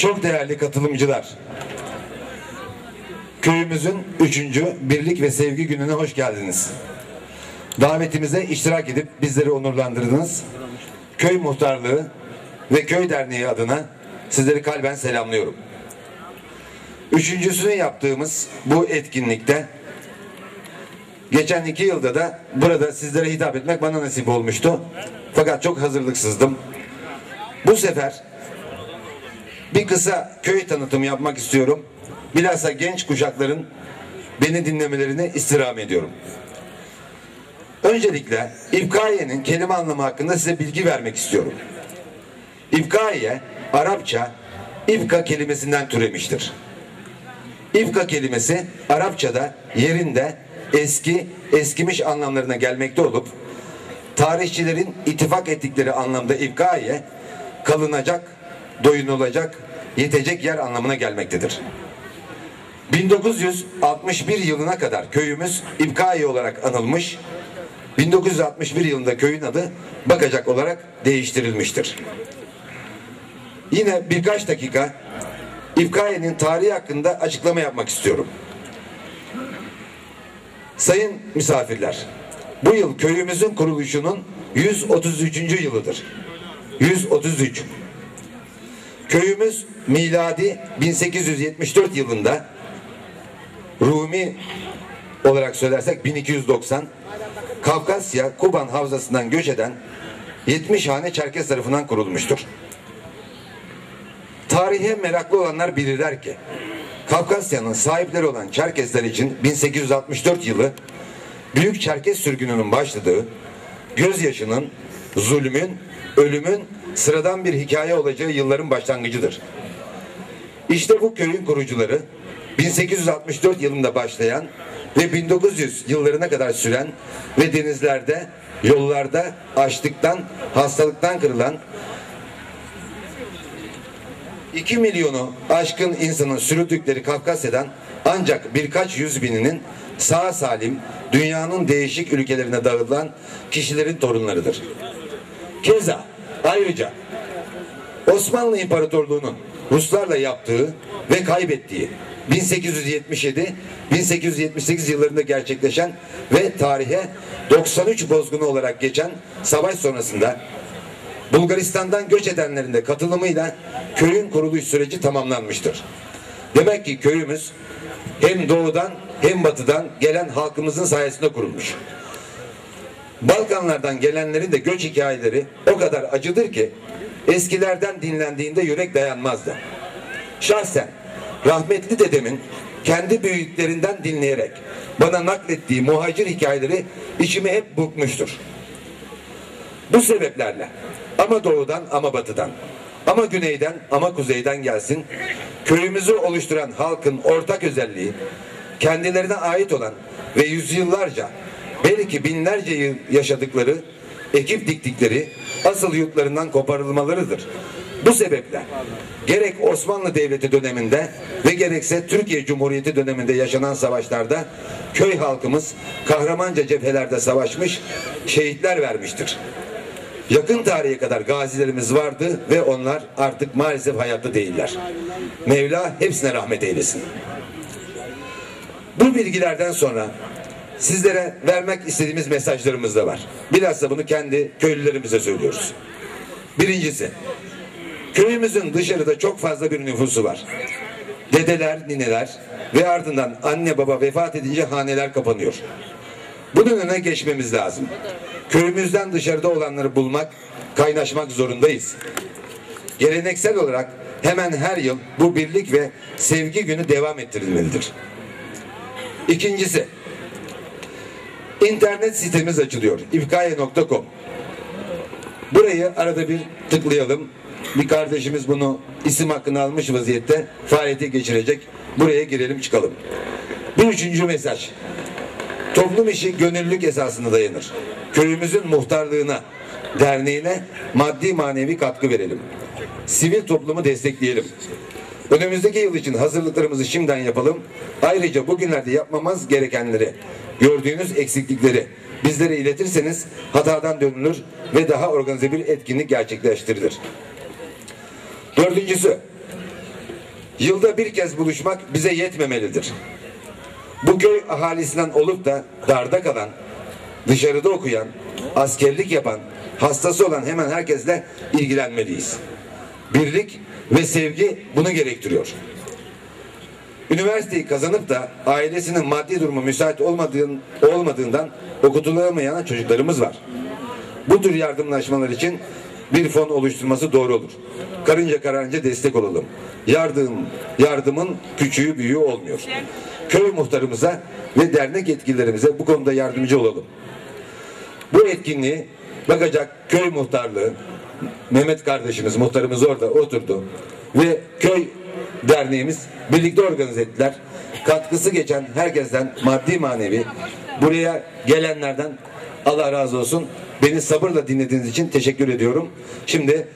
çok değerli katılımcılar. Köyümüzün üçüncü Birlik ve Sevgi Günü'ne hoş geldiniz. Davetimize iştirak edip bizleri onurlandırdınız. Köy Muhtarlığı ve Köy Derneği adına sizleri kalben selamlıyorum. Üçüncüsünü yaptığımız bu etkinlikte geçen iki yılda da burada sizlere hitap etmek bana nasip olmuştu. Fakat çok hazırlıksızdım. Bu sefer bir kısa köy tanıtımı yapmak istiyorum. Bilhassa genç kuşakların beni dinlemelerini istirham ediyorum. Öncelikle İbkaiye'nin kelime anlamı hakkında size bilgi vermek istiyorum. İbkaiye Arapça İbka kelimesinden türemiştir. İbka kelimesi Arapçada yerinde eski, eskimiş anlamlarına gelmekte olup tarihçilerin ittifak ettikleri anlamda İbkaiye kalınacak, doyunulacak, yetecek yer anlamına gelmektedir. 1961 yılına kadar köyümüz İbkaiye olarak anılmış, 1961 yılında köyün adı Bakacak olarak değiştirilmiştir. Yine birkaç dakika İbkaiye'nin tarihi hakkında açıklama yapmak istiyorum. Sayın misafirler, bu yıl köyümüzün kuruluşunun 133. yılıdır. 133. Köyümüz miladi 1874 yılında Rumi olarak söylersek 1290 Kafkasya Kuban Havzası'ndan göç eden 70 hane Çerkes tarafından kurulmuştur. Tarihe meraklı olanlar bilirler ki Kafkasya'nın sahipleri olan Çerkesler için 1864 yılı Büyük Çerkes sürgününün başladığı gözyaşının, zulmün, ölümün sıradan bir hikaye olacağı yılların başlangıcıdır. İşte bu köyün kurucuları 1864 yılında başlayan ve 1900 yıllarına kadar süren ve denizlerde, yollarda açlıktan, hastalıktan kırılan 2 milyonu aşkın insanın sürüldükleri Kafkasya'dan ancak birkaç yüz bininin sağ salim dünyanın değişik ülkelerine dağıtılan kişilerin torunlarıdır. Keza ayrıca Osmanlı İmparatorluğu'nun Ruslarla yaptığı ve kaybettiği 1877-1878 yıllarında gerçekleşen ve tarihe 93 bozgunu olarak geçen savaş sonrasında Bulgaristan'dan göç edenlerin de katılımıyla köyün kuruluş süreci tamamlanmıştır. Demek ki köyümüz hem doğudan hem batıdan gelen halkımızın sayesinde kurulmuş. Balkanlardan gelenlerin de göç hikayeleri o kadar acıdır ki eskilerden dinlendiğinde yürek dayanmazdı. Şahsen rahmetli dedemin kendi büyüklerinden dinleyerek bana naklettiği muhacir hikayeleri içime hep burkmuştur. Bu sebeplerle ama doğudan ama batıdan ama güneyden ama kuzeyden gelsin köyümüzü oluşturan halkın ortak özelliği kendilerine ait olan ve yüzyıllarca belki binlerce yıl yaşadıkları ekip diktikleri asıl yurtlarından koparılmalarıdır. Bu sebeple gerek Osmanlı Devleti döneminde ve gerekse Türkiye Cumhuriyeti döneminde yaşanan savaşlarda köy halkımız kahramanca cephelerde savaşmış, şehitler vermiştir. Yakın tarihe kadar gazilerimiz vardı ve onlar artık maalesef hayatta değiller. Mevla hepsine rahmet eylesin. Bu bilgilerden sonra sizlere vermek istediğimiz mesajlarımız da var. Bilhassa bunu kendi köylülerimize söylüyoruz. Birincisi, köyümüzün dışarıda çok fazla bir nüfusu var. Dedeler, nineler ve ardından anne baba vefat edince haneler kapanıyor. Bunun önüne geçmemiz lazım. Köyümüzden dışarıda olanları bulmak, kaynaşmak zorundayız. Geleneksel olarak hemen her yıl bu birlik ve sevgi günü devam ettirilmelidir. İkincisi, internet sitemiz açılıyor. ifkaye.com Burayı arada bir tıklayalım. Bir kardeşimiz bunu isim hakkını almış vaziyette faaliyete geçirecek. Buraya girelim çıkalım. Bir üçüncü mesaj. Toplum işi gönüllülük esasına dayanır. Köyümüzün muhtarlığına, derneğine maddi manevi katkı verelim. Sivil toplumu destekleyelim. Önümüzdeki yıl için hazırlıklarımızı şimdiden yapalım. Ayrıca bugünlerde yapmamız gerekenleri, gördüğünüz eksiklikleri bizlere iletirseniz hatadan dönülür ve daha organize bir etkinlik gerçekleştirilir. Dördüncüsü, Yılda bir kez buluşmak bize yetmemelidir. Bu köy ahalisinden olup da darda kalan, dışarıda okuyan, askerlik yapan, hastası olan hemen herkesle ilgilenmeliyiz. Birlik ve sevgi bunu gerektiriyor. Üniversiteyi kazanıp da ailesinin maddi durumu müsait olmadığın, olmadığından okutulamayan çocuklarımız var. Bu tür yardımlaşmalar için bir fon oluşturması doğru olur. Karınca kararınca destek olalım. Yardım, yardımın küçüğü büyüğü olmuyor. Köy muhtarımıza ve dernek yetkililerimize bu konuda yardımcı olalım. Bu etkinliği bakacak köy muhtarlığı, Mehmet kardeşimiz, muhtarımız orada oturdu ve köy derneğimiz birlikte organize ettiler. Katkısı geçen herkesten maddi manevi buraya gelenlerden Allah razı olsun. Beni sabırla dinlediğiniz için teşekkür ediyorum. Şimdi